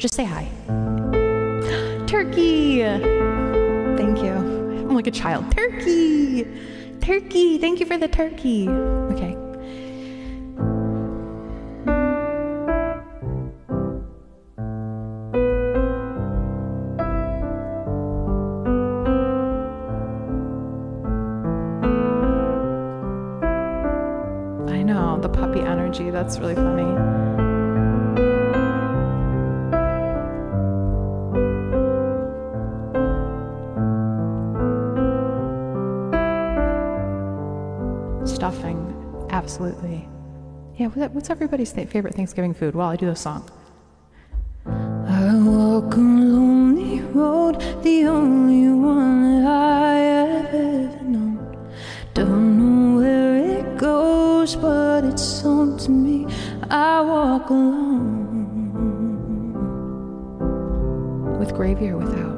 Just say hi. Turkey! Thank you. I'm like a child. Turkey! Turkey! Thank you for the turkey. Okay. I know, the puppy energy. That's really funny. Stuffing, absolutely. Yeah, what's everybody's favorite Thanksgiving food? Well, I do the song. I walk a lonely road, the only one I have ever known. Don't know where it goes, but it's home to me. I walk alone. With gravy or without?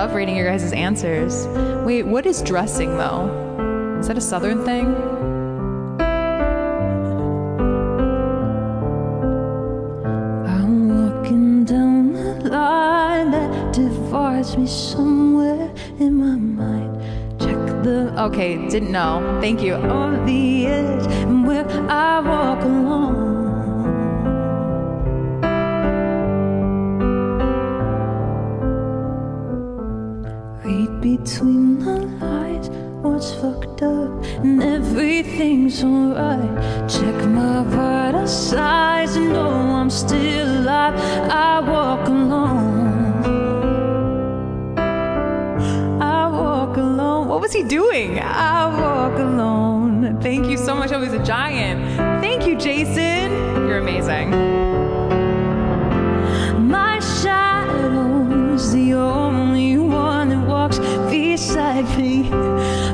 Love reading your guys' answers. Wait, what is dressing though? Is that a southern thing? I'm walking down the line that divides me somewhere in my mind. Check the Okay, didn't know. Thank you. on the edge and where I walk alone. Between the lines, what's fucked up, and everything's alright. Check my vital signs and know I'm still alive. I walk alone. I walk alone. What was he doing? I walk alone. Thank you so much. Oh, he's a giant. Thank you, Jason. You're amazing. Beside me.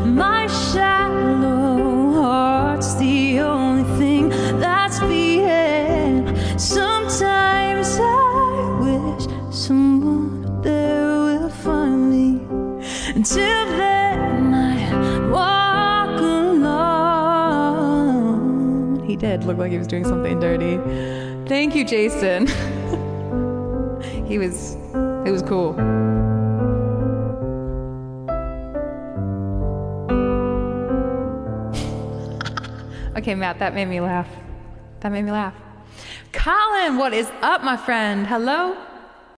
My shallow heart's the only thing that's beating. Sometimes I wish someone there will find me. Until then, I walk alone. He did look like he was doing something dirty. Thank you, Jason. he was it was cool. Okay, Matt, that made me laugh. That made me laugh. Colin, what is up, my friend? Hello?